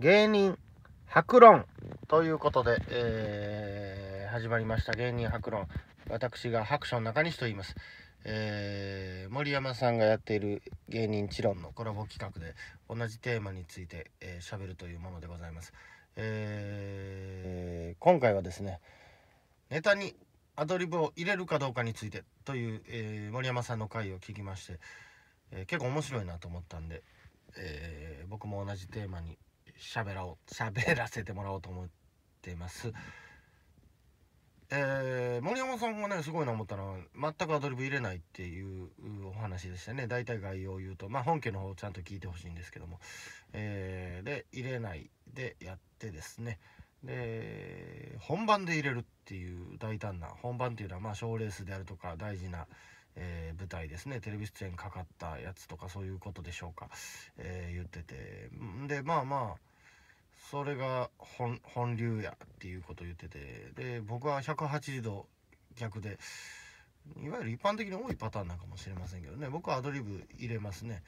芸人白論ということで、えー始まりました芸人白論。私がハクション中西と言います、えー森山さんがやっている芸人チロンのコラボ企画で同じテーマについて喋、えーるというものでございます、えー今回はですねネタにアドリブを入れるかどうかについてという、え森山さんの回を聞きまして、え結構面白いなと思ったんで、え僕も同じテーマに喋らお 喋らせてもらおうと思っています。えー森山さんがねすごいな思ったのは全くアドリブ入れないっていうお話でしたね。大体概要を言うとまあ本家の方をちゃんと聞いてほしいんですけども、えーで入れない。でやってですね。で本番で入れるっていう大胆な本番っていうのはまあ賞レースであるとか大事な、えー舞台ですね。テレビ出演かかったやつとかそういうことでしょうか、えー言ってて。でまあまあそれが本本流やっていうことを言っててで僕は180度逆でいわゆる一般的に多いパターンなんかもしれませんけどね。僕はアドリブ入れますね。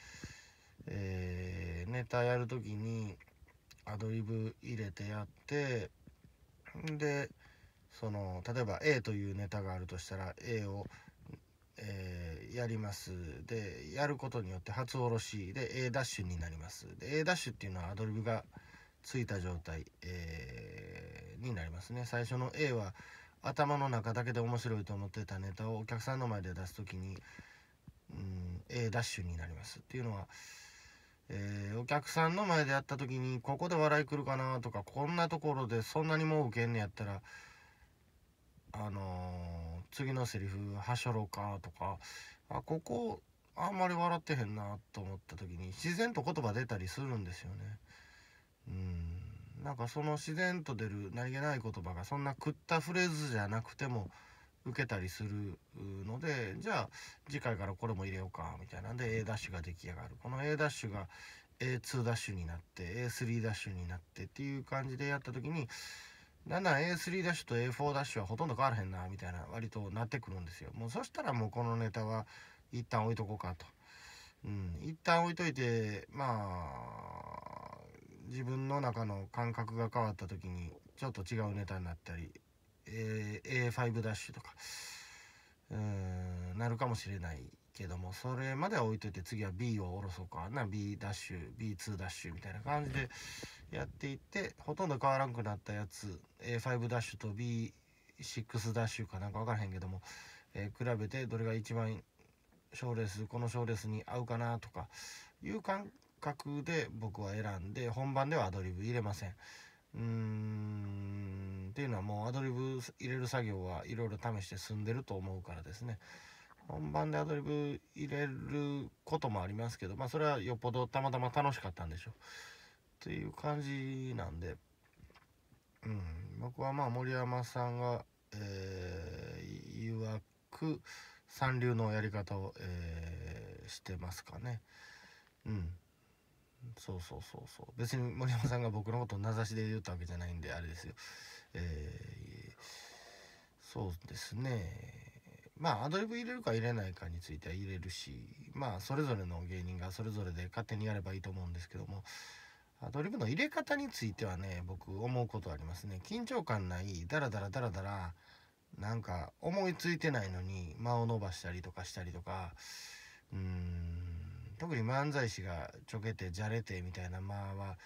えーネタやる時にアドリブ入れてやってでその例えば A というネタがあるとしたら A を、えーやります。でやることによって初おろし。で A ダッシュになります。で A ダッシュっていうのはアドリブがついた状態、えーになりますね最初の A は頭の中だけで面白いと思ってたネタをお客さんの前で出す時に、うん、A ダッシュになりますっていうのは、えーお客さんの前でやった時にここで笑い来るかなとかこんなところでそんなにもう受けんねやったらあのー次のセリフはしょろかとかあここあんまり笑ってへんなと思った時に自然と言葉出たりするんですよね。うん。なんかその自然と出る何気ない言葉がそんな食ったフレーズじゃなくても受けたりするのでじゃあ次回からこれも入れようかみたいなんで A ダッシュが出来上がる。この A ダッシュが A2 ダッシュになって A3 ダッシュになってっていう感じでやった時にだんだん A3 ダッシュと A4 ダッシュはほとんど変わらへんなみたいな割となってくるんですよ。もうそしたらもうこのネタは一旦置いとこうかと。うん、一旦置いといてまあ自分の中の感覚が変わった時にちょっと違うネタになったり、え A5 ダッシュとかうーんなるかもしれないけどもそれまでは置いといて次は B を下ろそうかな。B ダッシュ B2 ダッシュみたいな感じでやっていってほとんど変わらんくなったやつ A5 ダッシュと B6 ダッシュかなんか分からへんけども、えー比べてどれが一番賞レースこの賞レースに合うかなとかいう感覚で僕は選んで本番ではアドリブ入れません。うーんっていうのはもうアドリブ入れる作業はいろいろ試して済んでると思うからですね。本番でアドリブ入れることもありますけどまあそれはよっぽどたまたま楽しかったんでしょう。っていう感じなんで、うん、僕はまあ森山さんが、えー、曰く三流のやり方を、えーしてますかね。うん。そうそうそうそう。別に森山さんが僕のことを名指しで言ったわけじゃないんであれですよ。えーそうですね。まあアドリブ入れるか入れないかについては入れるしまあそれぞれの芸人がそれぞれで勝手にやればいいと思うんですけどもアドリブの入れ方についてはね僕思うことありますね。緊張感ないダラダラダラダラなんか思いついてないのに間を伸ばしたりとかしたりとかうーん特に漫才師がちょけてじゃれてみたいな間は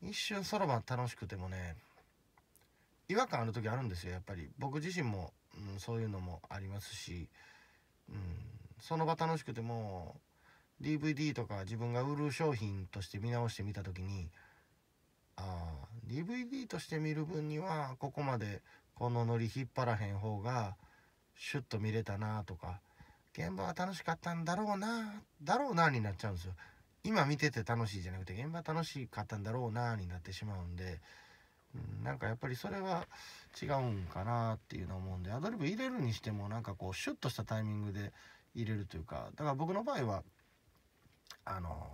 一瞬そろばん楽しくてもね違和感ある時あるんですよやっぱり。僕自身も、うん、そういうのもありますし、うん、その場楽しくても DVD とか自分が売る商品として見直してみた時にああ DVD として見る分にはここまでこのノリ引っ張らへん方がシュッと見れたなとか現場は楽しかったんだろうなだろうなになっちゃうんですよ今見てて楽しいじゃなくて現場楽しかったんだろうなになってしまうんで、うん、なんかやっぱりそれは違うんかなっていうのを思うんでアドリブ入れるにしてもなんかこうシュッとしたタイミングで入れるというかだから僕の場合はあの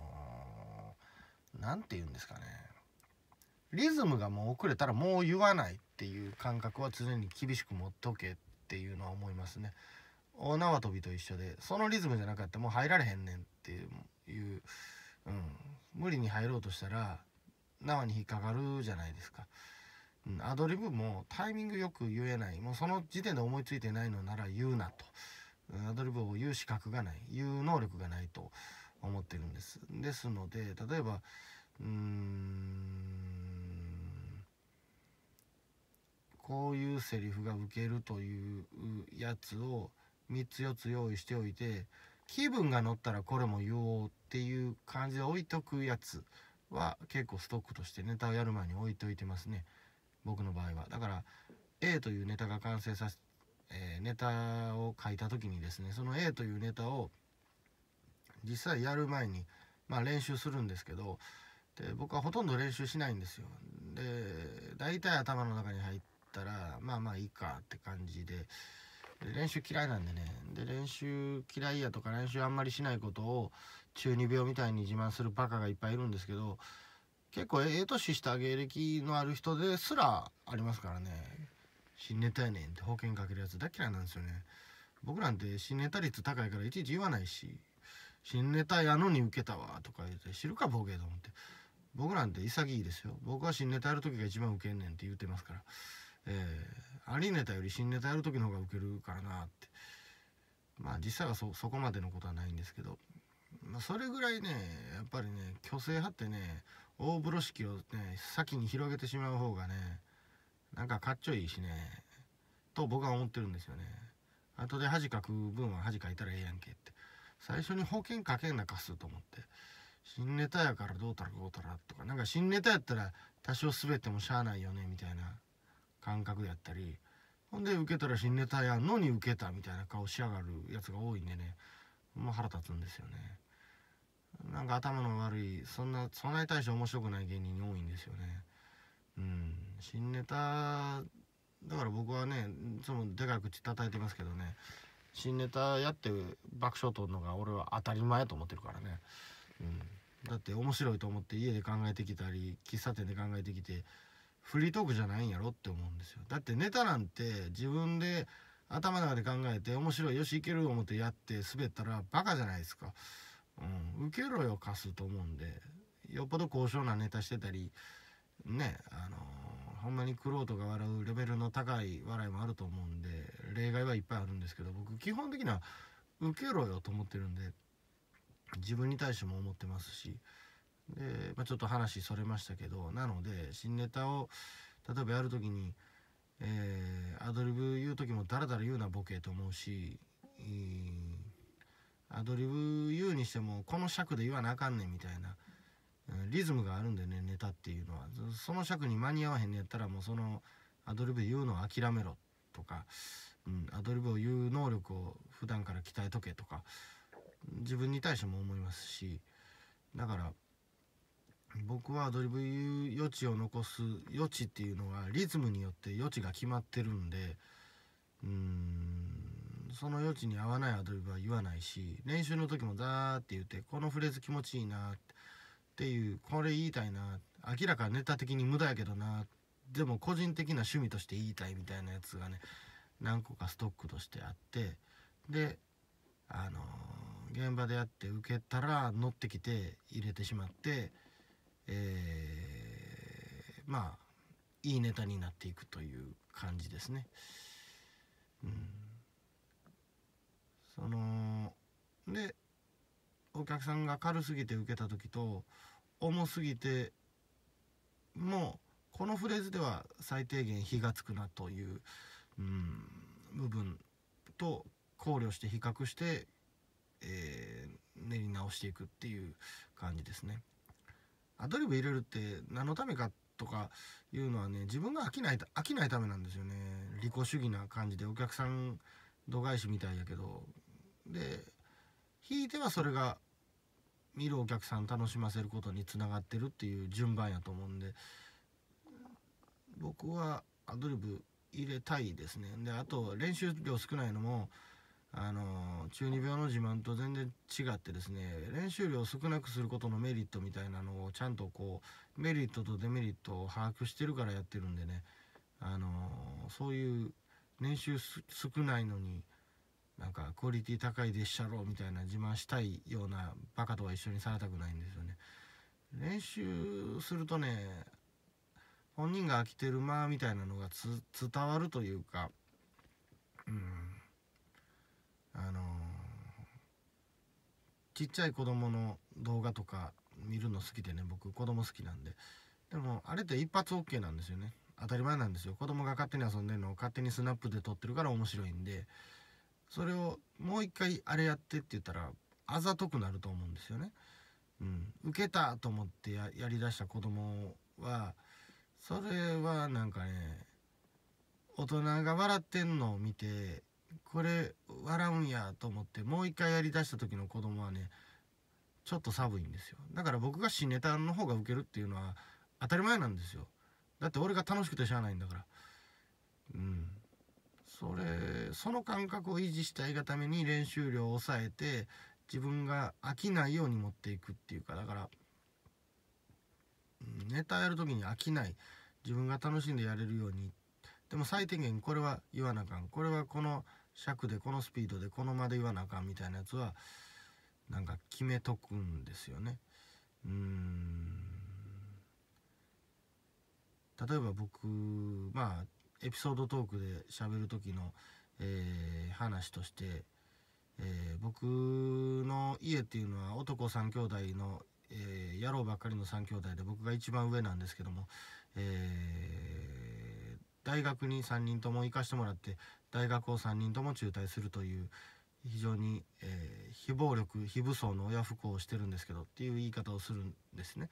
何、て言うんですかねリズムがもう遅れたらもう言わないっていう感覚は常に厳しく持っとけっていうのは思いますね。大縄跳びと一緒でそのリズムじゃなかったらもう入られへんねんっていう、うん、無理に入ろうとしたら縄に引っかかるじゃないですか。うん、アドリブもタイミングよく言えない。もうその時点で思いついてないのなら言うなと。うんアドリブを言う資格がない。言う能力がないと思ってるんです。ですので例えばうーんこういうセリフが受けるというやつを3つ4つ用意しておいて気分が乗ったらこれも言おうっていう感じで置いとくやつは結構ストックとしてネタをやる前に置いといてますね。僕の場合は。だから A というネタが完成させ、えー、ネタを書いた時にですねその A というネタを実際やる前にまあ練習するんですけどで僕はほとんど練習しないんですよ。で大体頭の中に入ったらまあまあいいかって感じで練習嫌いなんでね。で練習嫌いやとか練習あんまりしないことを中二病みたいに自慢するバカがいっぱいいるんですけど結構ええ年した芸歴のある人ですらありますからね。新ネタやねんって保険かけるやつ大嫌いなんですよね。僕なんて新ネタ率高いからいちいち言わないし新ネタやのに受けたわとか言って知るかボケと思って。僕なんて潔いですよ。僕は新ネタやる時が一番受けんねんって言ってますから。えー、ありネタより新ネタやる時の方がウケるからなって。まあ実際はそこまでのことはないんですけど、まあ、それぐらいねやっぱりね虚勢派ってね大風呂敷をね先に広げてしまう方がねなんかかっちょいいしねと僕は思ってるんですよね。後で恥かく分は恥かいたらええやんけって。最初に保険かけんなかすと思って。新ネタやからどうたらこうたらとかなんか新ネタやったら多少滑ってもしゃあないよねみたいな。感覚やったりほんで受けたら新ネタやんのに受けたみたいな顔しやがるやつが多いんでねもう腹立つんですよね。なんか頭の悪いそんなそんなに対して面白くない芸人に多いんですよね。うん。新ネタだから僕はねそのでかい口叩いてますけどね新ネタやって爆笑取るのが俺は当たり前と思ってるからね、うん、だって面白いと思って家で考えてきたり喫茶店で考えてきてフリートークじゃないんやろって思うんですよ。だってネタなんて自分で頭の中で考えて面白いよしいける思ってやって滑ったらバカじゃないですか、うん、受けろよ貸すと思うんでよっぽど高尚なネタしてたりねあのー、ほんまに玄人が笑うレベルの高い笑いもあると思うんで例外はいっぱいあるんですけど僕基本的には受けろよと思ってるんで自分に対しても思ってますしで、まあ、ちょっと話それましたけどなので新ネタを例えばやる時に、えー、アドリブ言う時もダラダラ言うなボケと思うし、えー、アドリブ言うにしてもこの尺で言わなあかんねんみたいな、うんリズムがあるんでねネタっていうのは。その尺に間に合わへんねやったらもうそのアドリブで言うのを諦めろとか、うん、アドリブを言う能力を普段から鍛えとけとか自分に対しても思いますしだから僕はアドリブ余地を残す余地っていうのはリズムによって余地が決まってるんでうーんその余地に合わないアドリブは言わないし練習の時もダーって言ってこのフレーズ気持ちいいなっていうこれ言いたいな明らかネタ的に無駄やけどなでも個人的な趣味として言いたいみたいなやつがね何個かストックとしてあってであのー、現場でやって受けたら乗ってきて入れてしまってえー、まあいいネタになっていくという感じですね。うん、そのでお客さんが軽すぎて受けた時と重すぎてもうこのフレーズでは最低限火がつくなという、うん、部分と考慮して比較して、えー、練り直していくっていう感じですね。アドリブ入れるって何のためかとかいうのはね自分が飽きない飽きないためなんですよね。利己主義な感じでお客さん度外視みたいやけど。で引いてはそれが見るお客さん楽しませることにつながってるっていう順番やと思うんで僕はアドリブ入れたいですね。であと練習量少ないのもあの中二病の自慢と全然違ってですね練習量を少なくすることのメリットみたいなのをちゃんとこうメリットとデメリットを把握してるからやってるんでねあのそういう練習少ないのになんかクオリティ高いでっしゃろうみたいな自慢したいようなバカとは一緒にされたくないんですよね。練習するとね本人が飽きてる間みたいなのが伝わるというかうんあのー、ちっちゃい子供の動画とか見るの好きでね僕子供好きなんで。でもあれって一発 OK なんですよね。当たり前なんですよ。子供が勝手に遊んでるのを勝手にスナップで撮ってるから面白いんで。それをもう一回あれやってって言ったらあざとくなると思うんですよね。うん、受けたと思ってやりだした子供はそれはなんかね大人が笑ってんのを見てこれ笑うんやと思ってもう一回やりだした時の子供はねちょっと寒いんですよ。だから僕が新ネタの方がウケるっていうのは当たり前なんですよ。だって俺が楽しくてしゃあないんだから。うん。それその感覚を維持したいがために練習量を抑えて自分が飽きないように持っていくっていうかだから、ネタやる時に飽きない。自分が楽しんでやれるように。でも最低限これは言わなあかん。これはこの尺でこのスピードでこの間で言わなあかんみたいなやつはなんか決めとくんですよね。うん例えば僕まあエピソードトークで喋る時の、えー、話として、えー、僕の家っていうのは男3兄弟の、えー、野郎ばっかりの3兄弟で僕が一番上なんですけども、えー大学に3人とも行かしてもらって大学を3人とも中退するという非常に、え非暴力非武装の親不孝をしてるんですけどっていう言い方をするんですね。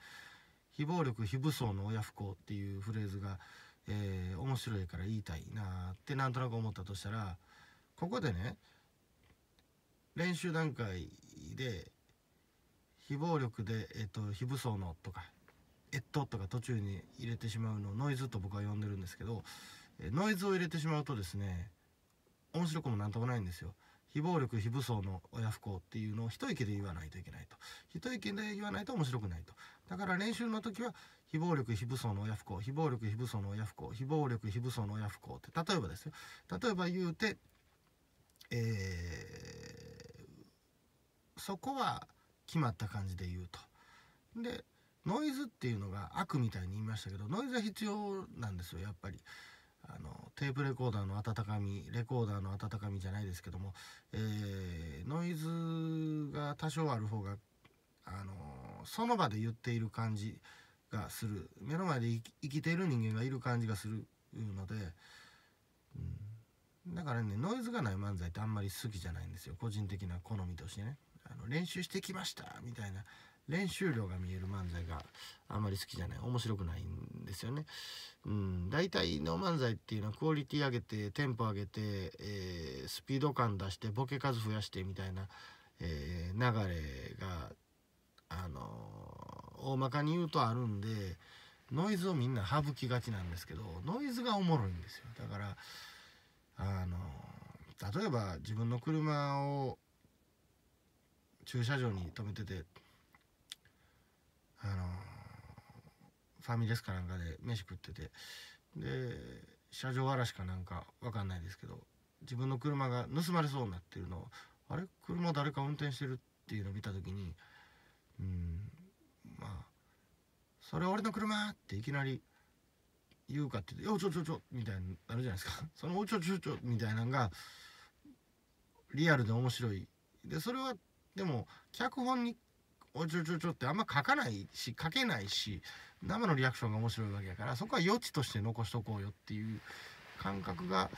非暴力非武装の親不孝っていうフレーズが、えー、面白いから言いたいなってなんとなく思ったとしたらここでね練習段階で非暴力で、えーと、非武装のとか「えっと」とか途中に入れてしまうのをノイズと僕は呼んでるんですけど、えノイズを入れてしまうとですね面白くもなんともないんですよ。非暴力非武装の親不孝っていうのを一息で言わないといけないと一息で言わないと面白くないとだから練習の時は非暴力非武装の親不孝非暴力非武装の親不孝非暴力非武装の親不孝って例えばですよ例えば言うてえー、そこは決まった感じで言うとでノイズっていうのが悪みたいに言いましたけどノイズは必要なんですよやっぱり。あのテープレコーダーの温かみレコーダーの温かみじゃないですけども、えー、ノイズが多少ある方があのその場で言っている感じがする。目の前で生きている人間がいる感じがするので、うん、だからねノイズがない漫才ってあんまり好きじゃないんですよ。個人的な好みとしてね。あの練習してきましたみたいな。練習量が見える漫才があまり好きじゃない。面白くないんですよね。うん、大体の漫才っていうのはクオリティ上げてテンポ上げて、えー、スピード感出してボケ数増やしてみたいな、えー、流れがあのー、大まかに言うとあるんでノイズをみんな省きがちなんですけどノイズがおもろいんですよ。だからあの例えば自分の車を駐車場に止めててあのファミレスかなんかで飯食ってて。で車上荒らしかなんか分かんないですけど自分の車が盗まれそうになってるのをあれ？車誰か運転してるっていうのを見た時にうんまあそれ俺の車？っていきなり言うかって言って「よちょちょちょ」みたいになるじゃないですか。その「おちょちょちょ」みたいなのがリアルで面白い。でそれはでも脚本におちょちょちょってあんま書かないし書けないし生のリアクションが面白いわけやからそこは余地として残しとこうよっていう感覚が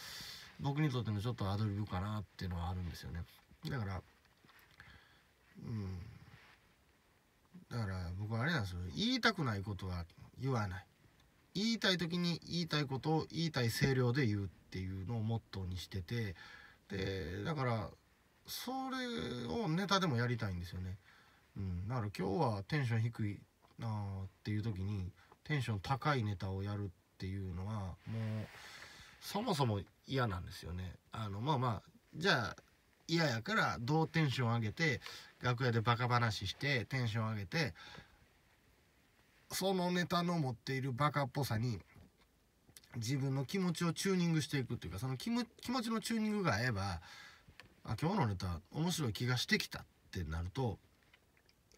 僕にとってのちょっとアドリブかなっていうのはあるんですよね。だからうん。だから僕はあれなんですよ。言いたくないことは言わない。言いたい時に言いたいことを言いたい声量で言うっていうのをモットーにしててでだからそれをネタでもやりたいんですよね。うん、だから今日はテンション低いなあっていう時にテンション高いネタをやるっていうのはもうそもそも嫌なんですよね。あのまあまあじゃあ嫌やからどうテンション上げて楽屋でバカ話してテンション上げてそのネタの持っているバカっぽさに自分の気持ちをチューニングしていくっていうかその気持ちのチューニングが合えばあ今日のネタ面白い気がしてきたってなると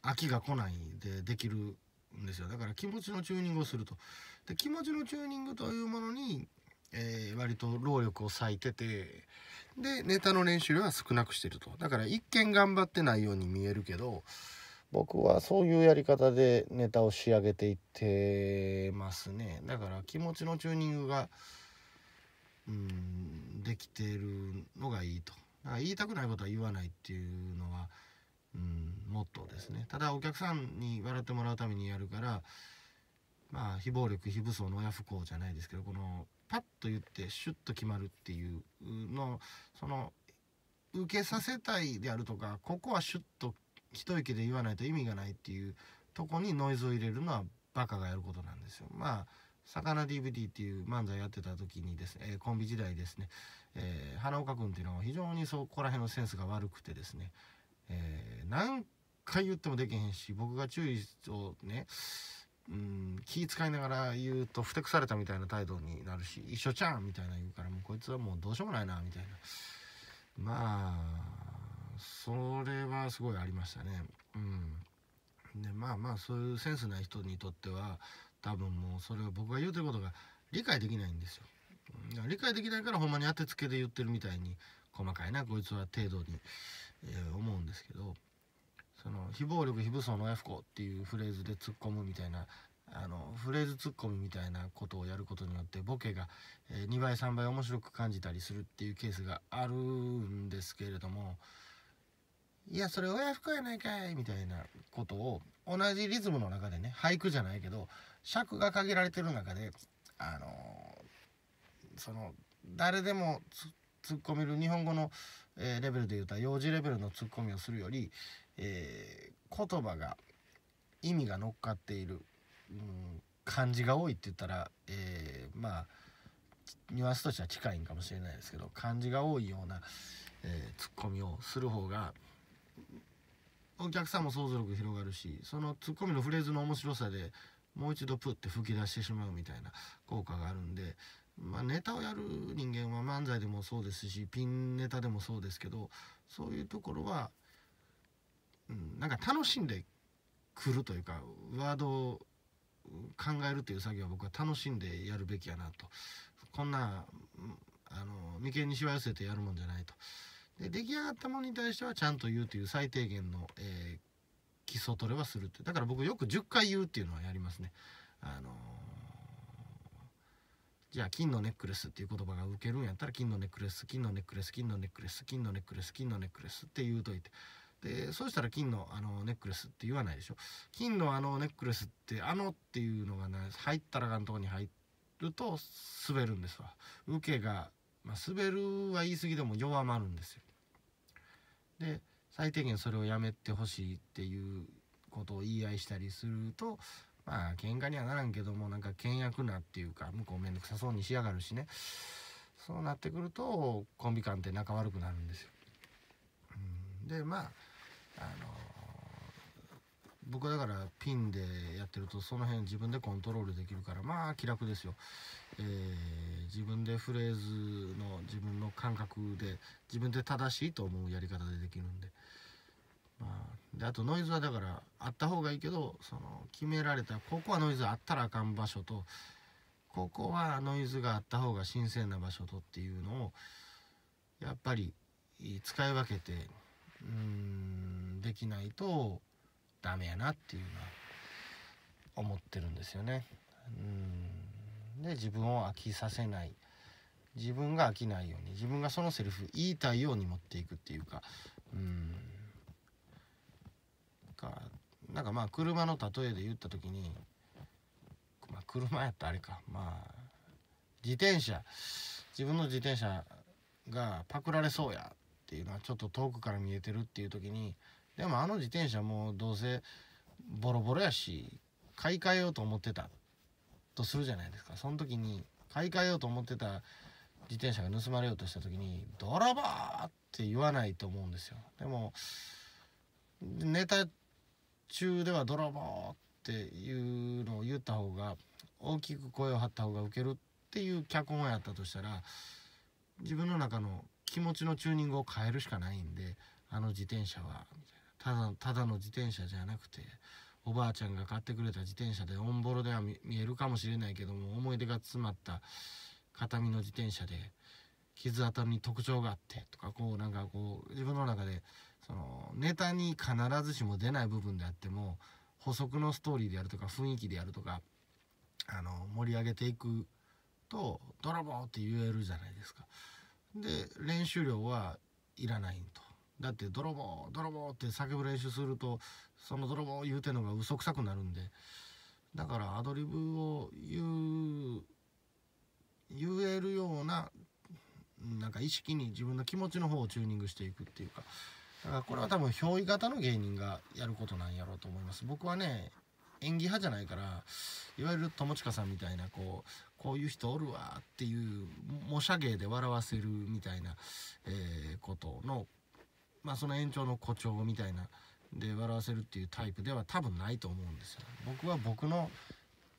飽きが来ないでできるんですよ。だから気持ちのチューニングをすると。で気持ちのチューニングというものに、えー、割と労力を割いててでネタの練習量は少なくしてると。だから一見頑張ってないように見えるけど僕はそういうやり方でネタを仕上げていってますね。だから気持ちのチューニングがうんできてるのがいいと。言いたくないことは言わないっていうのはうんモットーですねただお客さんに笑ってもらうためにやるからまあ非暴力非武装の親不幸じゃないですけどこのパッと言ってシュッと決まるっていうのその受けさせたいであるとかここはシュッと一息で言わないと意味がないっていうとこにノイズを入れるのはバカがやることなんですよ。まあ魚 DVD っていう漫才やってた時にですね、えー、コンビ時代ですね、えー、花岡君っていうのは非常にそこら辺のセンスが悪くてですね、えー、何回言ってもできへんし僕が注意をねうん気使いながら言うとふてくされたみたいな態度になるし一緒ちゃんみたいな言うからもうこいつはもうどうしようもないなみたいな。まあそれはすごいありましたね。うん。でまあまあそういうセンスない人にとっては多分もうそれを僕が言うてることが理解できないんですよ。理解できないからほんまに当てつけで言ってるみたいに細かいなこいつは程度に、えー、思うんですけどその非暴力非武装の親不孝っていうフレーズで突っ込むみたいなあのフレーズツッコミみたいなことをやることによってボケが、えー、2倍3倍面白く感じたりするっていうケースがあるんですけれどもいやそれ親不孝やないかいみたいなことを同じリズムの中でね俳句じゃないけど尺が限られてる中であのー、その誰でも突っ突っ込める日本語の、え、レベルで言うたら幼児レベルのツッコミをするより、えー、言葉が意味が乗っかっている、うん、漢字が多いって言ったら、えー、まあニュアンスとしては近いんかもしれないですけど漢字が多いような、えー、ツッコミをする方がお客さんも想像力広がるしそのツッコミのフレーズの面白さでもう一度プッて吹き出してしまうみたいな効果があるんで、まあ、ネタをやる人間は漫才でもそうですしピンネタでもそうですけどそういうところは、うん、なんか楽しんでくるというかワードを考えるという作業は僕は楽しんでやるべきやなと。こんなあの眉間にしわ寄せてやるもんじゃないと。で出来上がったものに対してはちゃんと言うという最低限の、えー、基礎トレはするって。だから僕よく10回言うっていうのはやりますね。あの、じゃあ金のネックレスっていう言葉が受けるんやったら金のネックレス金のネックレス金のネックレス金のネックレス金のネックレスって言うといてでそうしたら金のあのネックレスって言わないでしょ金のあのネックレスってあのっていうのがね入ったらがんとこに入ると滑るんですわ受けがまあ、滑るは言い過ぎでも弱まるんですよ。で最低限それをやめてほしいっていうことを言い合いしたりするとまあ喧嘩にはならんけどもなんか険悪なっていうか向こう面倒くさそうにしやがるしね。そうなってくるとコンビ間って仲悪くなるんですよ。うん、でまああの僕だからピンでやってるとその辺自分でコントロールできるからまあ気楽ですよ、えー、自分でフレーズの自分の感覚で自分で正しいと思うやり方でできるんで,、まあ、であとノイズはだからあった方がいいけどその決められたここはノイズあったらあかん場所とここはノイズがあった方が新鮮な場所とっていうのをやっぱり使い分けてうんできないとダメやなっていうのは思ってるんですよね。うん。で自分を飽きさせない。自分が飽きないように自分がそのセリフ言いたいように持っていくっていうかうん。か。なんかまあ車の例えで言った時に、まあ、車やったらあれか。まあ自転車。自分の自転車がパクられそうやっていうのはちょっと遠くから見えてるっていう時にでもあの自転車もどうせボロボロやし買い替えようと思ってたとするじゃないですか。その時に買い替えようと思ってた自転車が盗まれようとした時に「泥棒!」って言わないと思うんですよ。でもネタ中では「泥棒!」っていうのを言った方が大きく声を張った方がウケるっていう脚本をやったとしたら自分の中の気持ちのチューニングを変えるしかないんであの自転車はみたいなただただの自転車じゃなくておばあちゃんが買ってくれた自転車でオンボロでは見えるかもしれないけども思い出が詰まった形見の自転車で傷跡に特徴があってとかこうなんかこう自分の中でそのネタに必ずしも出ない部分であっても補足のストーリーであるとか雰囲気であるとかあの盛り上げていくと「泥棒!」って言えるじゃないですか。で練習量はいらないと。だって泥棒泥棒って叫ぶ練習するとその泥棒言うてんのが嘘くさくなるんでだからアドリブを言う言えるようななんか意識に自分の気持ちの方をチューニングしていくっていうかだからこれは多分憑依型の芸人がやることなんやろうと思います僕はね演技派じゃないからいわゆる友近さんみたいなこうこういう人おるわっていう模写芸で笑わせるみたいな、えー、ことのまあその延長の誇張みたいなで笑わせるっていうタイプでは多分ないと思うんですよ。僕は僕の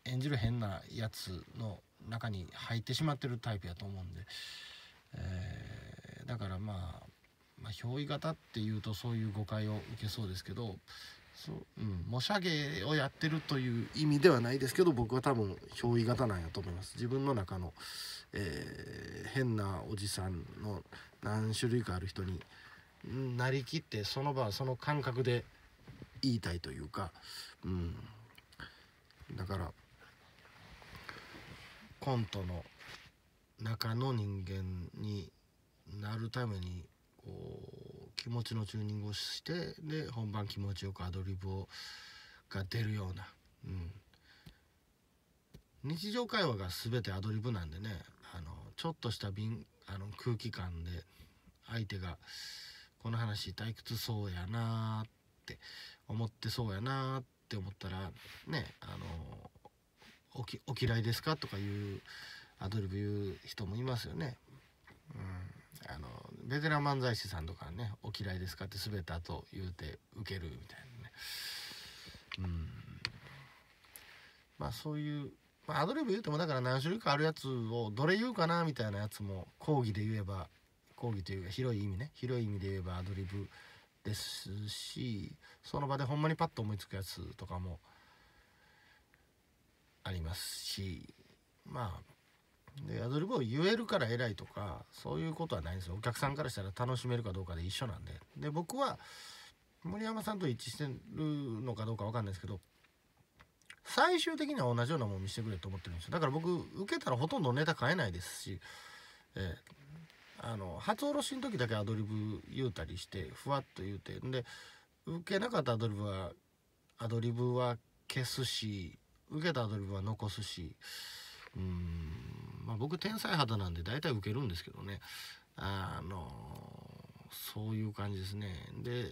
演じる変なやつの中に入ってしまってるタイプやと思うんで、えー、だからまあ、まあ、憑依型っていうとそういう誤解を受けそうですけどそう、うん、模写芸をやってるという意味ではないですけど僕は多分憑依型なんやと思います。自分の中の、えー、変なおじさんの何種類かある人になりきってその場その感覚で言いたいというか、うん、だからコントの中の人間になるために気持ちのチューニングをしてで本番気持ちよくアドリブをが出るような、うん、日常会話が全てアドリブなんでねあのちょっとした瓶あの空気感で相手がこの話退屈そうやなって思ってそうやなって思ったらねあのおきお嫌いですか？とかいうアドリブ言う人もいますよね。うん、あのベテラン漫才師さんとかね「お嫌いですか?」って滑った後言うて受けるみたいなね。うんまあそういう、まあ、アドリブ言うてもだから何種類かあるやつをどれ言うかなみたいなやつも講義で言えば講義というか広い意味ね広い意味で言えばアドリブですしその場でほんまにパッと思いつくやつとかもありますしまあでアドリブを言えるから偉いとかそういうことはないんですよ。お客さんからしたら楽しめるかどうかで一緒なんで。で僕は森山さんと一致してるのかどうか分かんないですけど最終的には同じようなもの見せてくれと思ってるんですよ。だから僕受けたらほとんどネタ変えないですし、えー、あの初おろしの時だけアドリブ言うたりしてふわっと言うて。んで受けなかったアドリブはアドリブは消すし受けたアドリブは残すしうーん。まあ僕天才肌なんで大体受けるんですけどね。あのそういう感じですね。で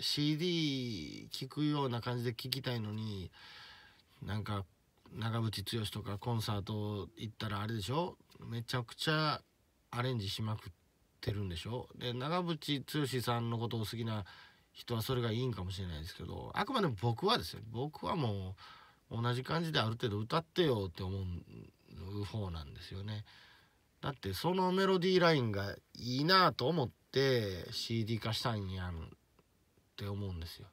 CD 聴くような感じで聴きたいのになんか長渕剛とかコンサート行ったらあれでしょ？めちゃくちゃアレンジしまくってるんでしょ？で長渕剛さんのことを好きな人はそれがいいんかもしれないですけどあくまでも僕はですよ。僕はもう同じ感じである程度歌ってよって思う方なんですよね。だってそのメロディーラインがいいなと思って CD 化したんやんって思うんですよ。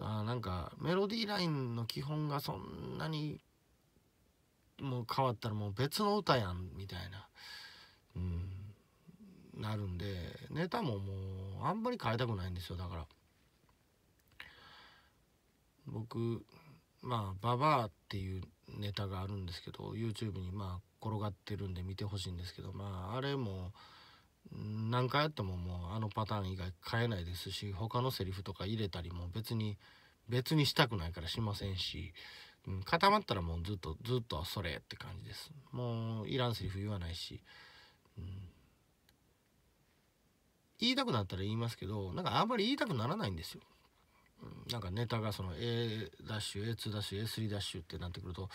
あなんかメロディーラインの基本がそんなにもう変わったらもう別の歌やんみたいな、うん、なるんでネタももうあんまり変えたくないんですよ。だから僕まあ「ババア」っていうネタがあるんですけど YouTube にまあ転がってるんで見てほしいんですけどまああれも何回やってももうあのパターン以外変えないですし他のセリフとか入れたりも別に別にしたくないからしませんしうん、固まったらもうずっとずっとそれって感じです。もういらんセリフ言わないし、うん、言いたくなったら言いますけどなんかあんまり言いたくならないんですよ、なんかネタがその A ダッシュ A2 ダッシュ A3 ダッシュってなってくると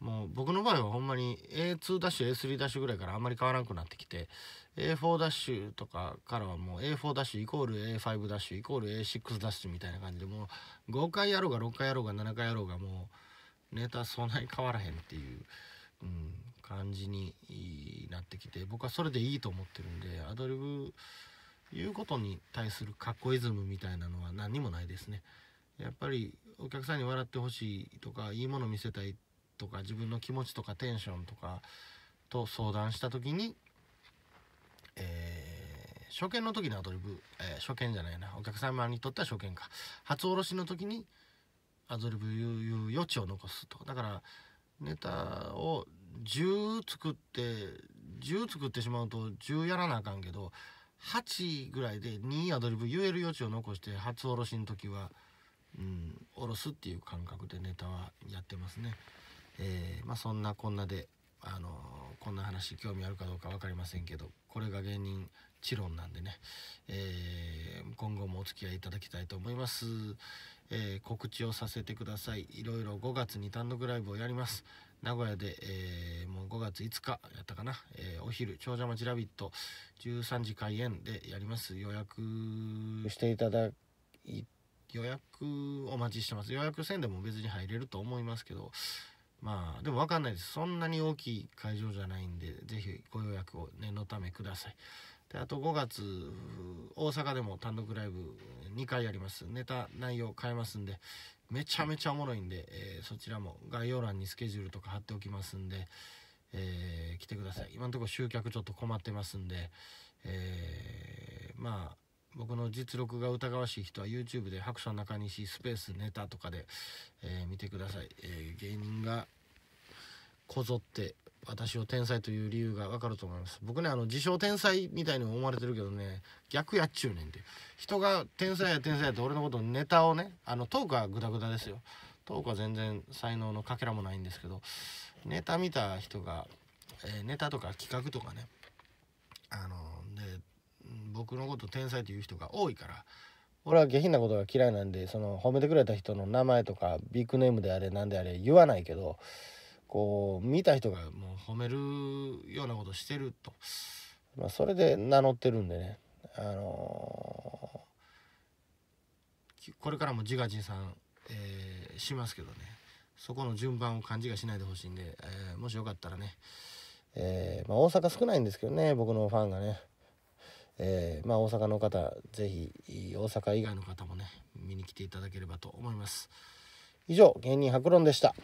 もう僕の場合はほんまに A2 ダッシュ A3 ダッシュぐらいからあんまり変わらなくなってきて A4 ダッシュとかからはもう A4 ダッシュイコール A5 ダッシュイコール A6 ダッシュみたいな感じでもう5回やろうが6回やろうが7回やろうがもうネタそんなに変わらへんっていう、うん、感じになってきて僕はそれでいいと思ってるんでアドリブ言うことに対するかっこイズムみたいなのは何にもないですね。やっぱりお客さんに笑ってほしいとかいいもの見せたいとか自分の気持ちとかテンションとかと相談した時に、えー、初見の時のアドリブ、えー、初見じゃないな。お客様にとっては初見か。初おろしの時にアドリブ言う余地を残すとだからネタを10作って10作ってしまうと10やらなあかんけど8ぐらいで2アドリブ言える余地を残して初おろしの時は、うん、おろすっていう感覚でネタはやってますね。えー、まあそんなこんなで、あのー、こんな話興味あるかどうか分かりませんけどこれが芸人知論なんでね、えー、今後もお付き合いいただきたいと思います。え告知をさせてください。いろいろ5月に単独ライブをやります。名古屋で、えー、もう5月5日やったかな、えー、お昼長者町ラビット13時開演でやります。予約していただい予約お待ちしてます。予約せんでも別に入れると思いますけどまあでも分かんないです。そんなに大きい会場じゃないんで是非ご予約を念のためください。であと5月大阪でも単独ライブ2回やります。ネタ内容変えますんでめちゃめちゃおもろいんで、えー、そちらも概要欄にスケジュールとか貼っておきますんで、えー、来てください。今のところ集客ちょっと困ってますんで、えー、まあ僕の実力が疑わしい人は YouTube で白書中西スペースネタとかで、え見てください、え芸人がこぞって私を天才という理由がわかると思います。僕ねあの自称天才みたいに思われてるけどね逆やっちゅうねんて。人が天才や天才やって俺のことネタをねあのトークはグダグダですよ。トークは全然才能のかけらもないんですけどネタ見た人が、えー、ネタとか企画とかねあので僕のこと天才という人が多いから俺は下品なことが嫌いなんでその褒めてくれた人の名前とかビッグネームであれなんであれ言わないけどこう見た人がもう褒めるようなことしてると、まあ、それで名乗ってるんでね、あのー、これからも自画自賛、えー、しますけどね。そこの順番を勘違いしないでほしいんで、えー、もしよかったらね、えまあ、大阪少ないんですけどね僕のファンがね。えー、まあ、大阪の方是非大阪以外の方もね見に来ていただければと思います。以上芸人博論でした。